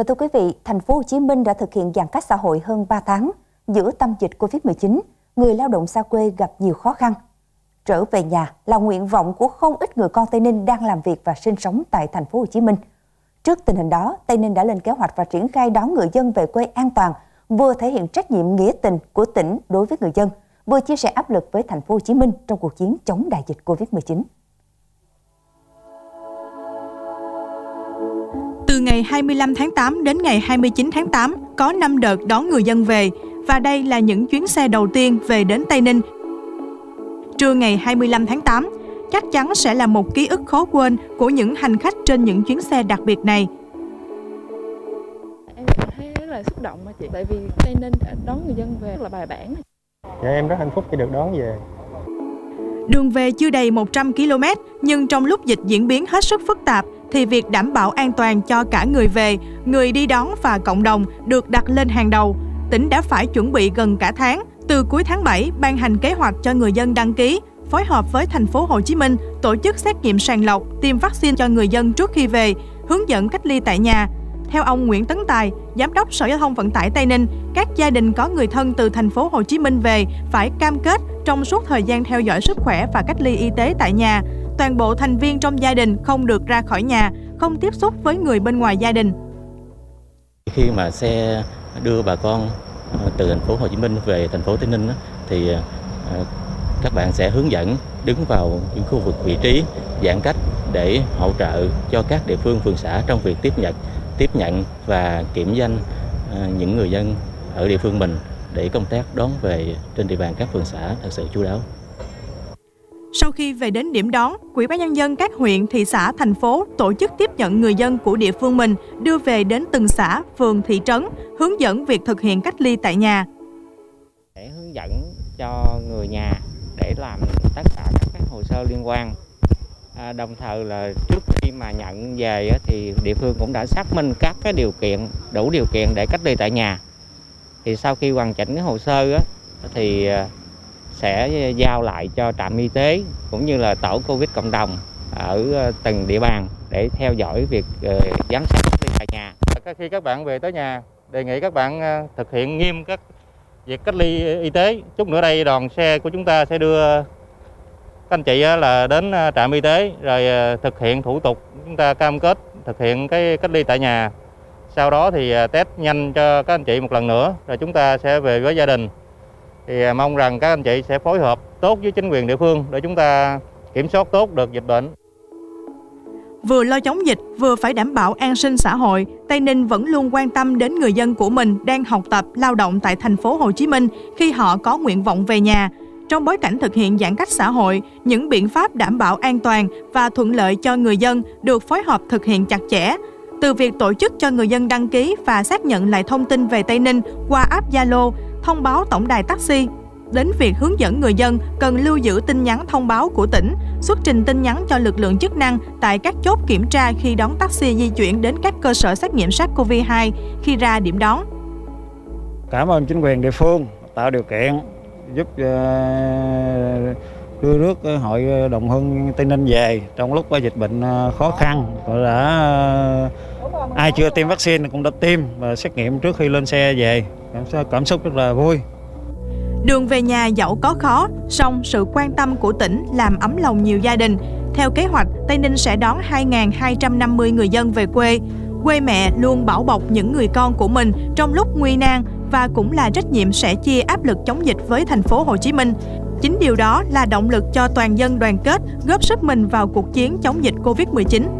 Và thưa quý vị, thành phố Hồ Chí Minh đã thực hiện giãn cách xã hội hơn 3 tháng. Giữa tâm dịch Covid-19, người lao động xa quê gặp nhiều khó khăn. Trở về nhà là nguyện vọng của không ít người con Tây Ninh đang làm việc và sinh sống tại thành phố Hồ Chí Minh. Trước tình hình đó, Tây Ninh đã lên kế hoạch và triển khai đón người dân về quê an toàn, vừa thể hiện trách nhiệm nghĩa tình của tỉnh đối với người dân, vừa chia sẻ áp lực với thành phố Hồ Chí Minh trong cuộc chiến chống đại dịch Covid-19. Ngày 25 tháng 8 đến ngày 29 tháng 8 có 5 đợt đón người dân về và đây là những chuyến xe đầu tiên về đến Tây Ninh. Trưa ngày 25 tháng 8 chắc chắn sẽ là một ký ức khó quên của những hành khách trên những chuyến xe đặc biệt này. Em thấy rất là xúc động mà chị, tại vì Tây Ninh đã đón người dân về rất là bài bản. Dạ em rất hạnh phúc khi được đón về. Đường về chưa đầy 100 km, nhưng trong lúc dịch diễn biến hết sức phức tạp, thì việc đảm bảo an toàn cho cả người về, người đi đón và cộng đồng được đặt lên hàng đầu. Tỉnh đã phải chuẩn bị gần cả tháng, từ cuối tháng 7 ban hành kế hoạch cho người dân đăng ký, phối hợp với thành phố Hồ Chí Minh tổ chức xét nghiệm sàng lọc, tiêm vaccine cho người dân trước khi về, hướng dẫn cách ly tại nhà. Theo ông Nguyễn Tấn Tài, Giám đốc Sở Giao thông Vận tải Tây Ninh, các gia đình có người thân từ thành phố Hồ Chí Minh về phải cam kết trong suốt thời gian theo dõi sức khỏe và cách ly y tế tại nhà. Toàn bộ thành viên trong gia đình không được ra khỏi nhà, không tiếp xúc với người bên ngoài gia đình. Khi mà xe đưa bà con ờ, từ thành phố Hồ Chí Minh về thành phố Tây Ninh thì ờ, các bạn sẽ hướng dẫn đứng vào những khu vực vị trí giãn cách để hỗ trợ cho các địa phương phường xã trong việc tiếp nhận tiếp nhận và kiểm danh ờ, những người dân ở địa phương mình để công tác đón về trên địa bàn các phường xã thật sự chú đáo. Sau khi về đến điểm đón, Quỹ ban nhân dân các huyện, thị xã, thành phố tổ chức tiếp nhận người dân của địa phương mình đưa về đến từng xã, phường, thị trấn, hướng dẫn việc thực hiện cách ly tại nhà. Để hướng dẫn cho người nhà để làm tất cả các cái hồ sơ liên quan. À, đồng thời là trước khi mà nhận về thì địa phương cũng đã xác minh các cái điều kiện đủ điều kiện để cách ly tại nhà. Thì sau khi hoàn chỉnh cái hồ sơ thì à, sẽ giao lại cho trạm y tế cũng như là tổ covid cộng đồng ở à, từng địa bàn để theo dõi việc à, giám sát cách ly tại nhà. Khi các bạn về tới nhà, đề nghị các bạn thực hiện nghiêm các việc cách ly y tế. Chút nữa đây đoàn xe của chúng ta sẽ đưa các anh chị là đến à, trạm y tế rồi à, thực hiện thủ tục chúng ta cam kết thực hiện cái cách ly tại nhà. Sau đó thì à, test nhanh cho các anh chị một lần nữa rồi chúng ta sẽ về với gia đình thì mong rằng các anh chị sẽ phối hợp tốt với chính quyền địa phương để chúng ta kiểm soát tốt được dịch bệnh. Vừa lo chống dịch, vừa phải đảm bảo an sinh xã hội, Tây Ninh vẫn luôn quan tâm đến người dân của mình đang học tập, lao động tại thành phố Hồ Chí Minh khi họ có nguyện vọng về nhà. Trong bối cảnh thực hiện giãn cách xã hội, những biện pháp đảm bảo an toàn và thuận lợi cho người dân được phối hợp thực hiện chặt chẽ. Từ việc tổ chức cho người dân đăng ký và xác nhận lại thông tin về Tây Ninh qua app Zalo, thông báo tổng đài taxi đến việc hướng dẫn người dân cần lưu giữ tin nhắn thông báo của tỉnh, xuất trình tin nhắn cho lực lượng chức năng tại các chốt kiểm tra khi đón taxi di chuyển đến các cơ sở xét nghiệm SARS-CoV-2 khi ra điểm đón. Cảm ơn chính quyền địa phương tạo điều kiện giúp ờ, đưa nước hội đồng hương Tây Ninh về trong lúc dịch bệnh ờ, khó khăn. và đã ờ, ai chưa tiêm vaccine cũng đã tiêm và xét nghiệm trước khi lên xe về cảm xúc rất là vui Đường về nhà dẫu có khó, song sự quan tâm của tỉnh làm ấm lòng nhiều gia đình. Theo kế hoạch, Tây Ninh sẽ đón 2.250 người dân về quê. Quê mẹ luôn bảo bọc những người con của mình trong lúc nguy nan và cũng là trách nhiệm sẽ chia áp lực chống dịch với thành phố Hồ Chí Minh. Chính điều đó là động lực cho toàn dân đoàn kết, góp sức mình vào cuộc chiến chống dịch Covid-19.